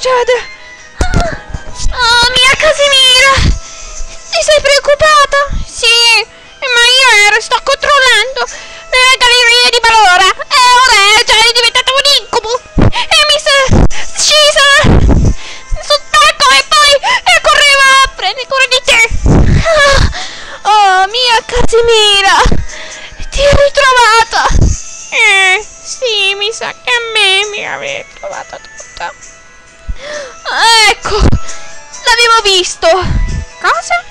Jade. Oh, mia Casimira. Ti sei preoccupata? Sì, ma io ero, sto controllando le gallerie di Balora e ora è già diventata un incubo e mi sono scesa sul tacco e poi e correva a prendere cura di te. Ah, Oh, mia Casimira, ti ho ritrovata. Eh, sì, mi sa che a me mi avevi trovata tutta. L'avevo visto. Cosa?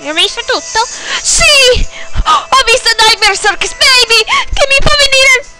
Hai visto tutto? Sì! Ho visto Circus Baby che mi fa venire a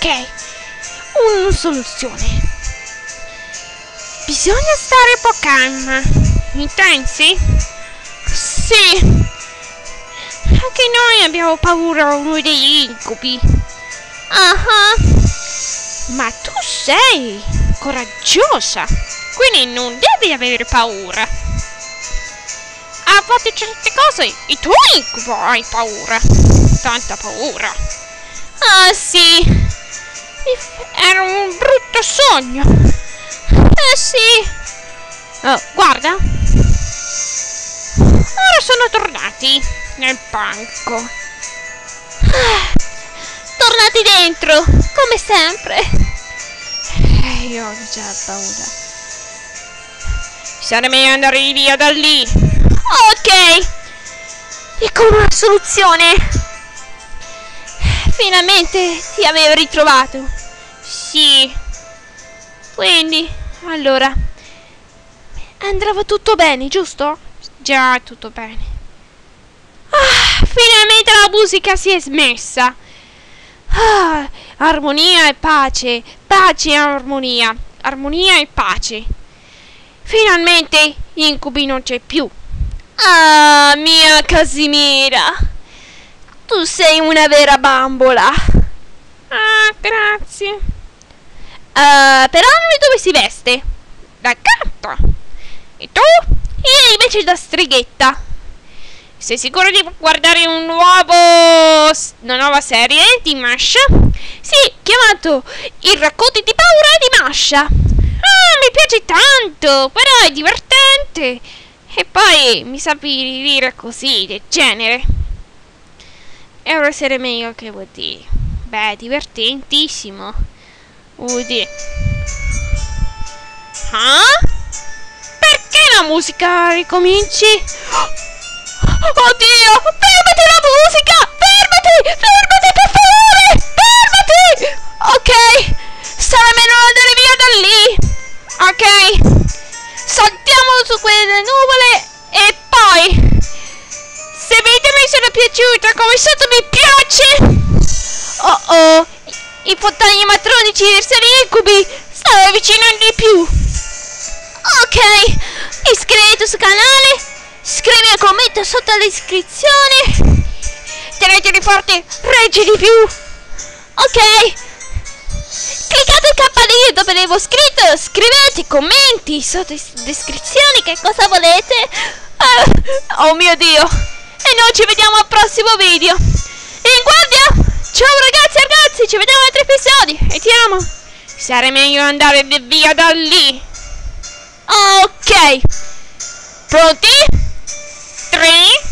ok una soluzione. Bisogna stare un po' calma intensi? sì. Anche noi abbiamo paura uno degli incubi. Ah ah. ma tu sei coraggiosa quindi non devi avere paura. A volte certe cose il tuo incubo hai paura tanta paura. Ah sì. Mi era un brutto sogno. Eh sì. Oh guarda. Ora sono tornati nel banco Ah, tornati dentro come sempre. Eh, io ho già paura. Sarei meglio andare via da lì. Ok. Ecco una soluzione finalmente ti avevo ritrovato sì quindi allora andava tutto bene giusto? già tutto bene Ah, finalmente la musica si è smessa. Ah, armonia e pace, pace e armonia, armonia e pace. Finalmente incubi non c'è più. Ah, mia Casimira, tu sei una vera bambola. Ah, grazie. Ah, però dove si veste? Da gatto. E tu? Io invece da streghetta. Sei sicuro di guardare un nuovo. una nuova serie di Masha? Sì, chiamato I racconti di paura di Masha. Ah, mi piace tanto, però è divertente. E poi mi sapevi dire così, del genere. È una serie meglio che vuol. Beh, divertentissimo. Vuol dire. Ah? Perché la musica ricominci? Oddio! Piaciuti come sotto mi piace! Oh oh! I fontani matronici serie incubi stanno avvicinando di più! Ok! Iscrivetevi sul canale! Scrivi un commento sotto la descrizione. Teneteli forti, reggi di più. Ok. Cliccate il campanello dove l'avevo scritto. Scrivete commenti sotto in descrizione che cosa volete. Ah, oh mio dio. E noi ci vediamo al prossimo video. In guardia. Ciao ragazzi e ragazzi, ci vediamo in altri episodi. E ti amo. Sarei meglio andare via da lì. Ok. Pronti? three,